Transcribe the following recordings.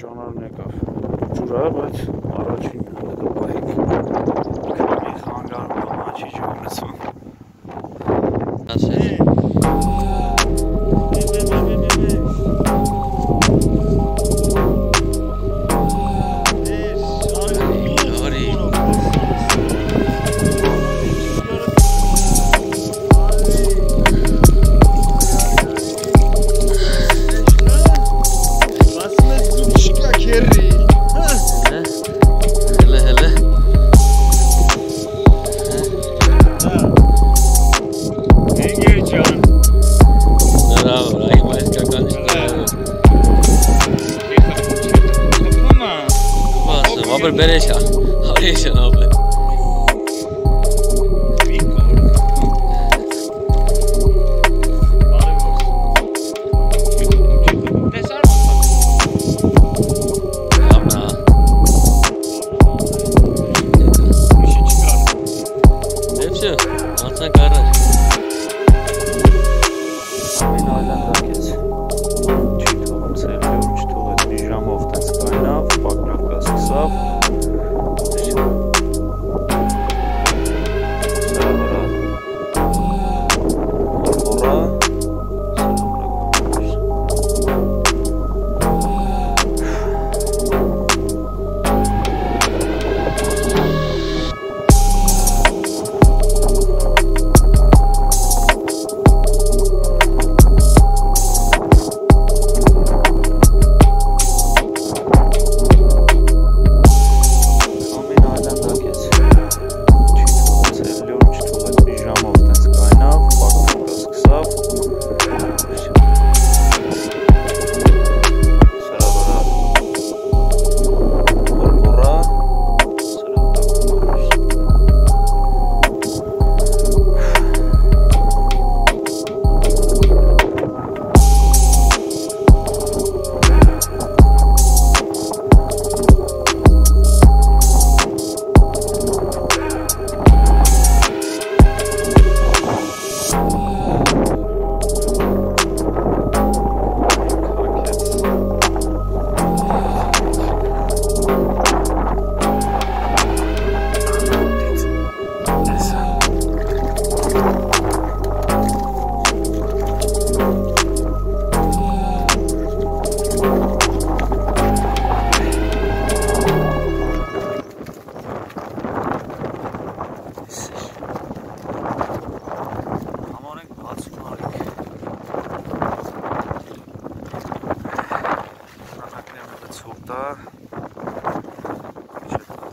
ճանարն եկավ ջուրա, բայց առաջինն է, դա բայիկ։ Մի խանգարում առաջի ճանացան։ Albert Berisha. How do you know,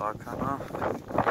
Hakan Ahmet.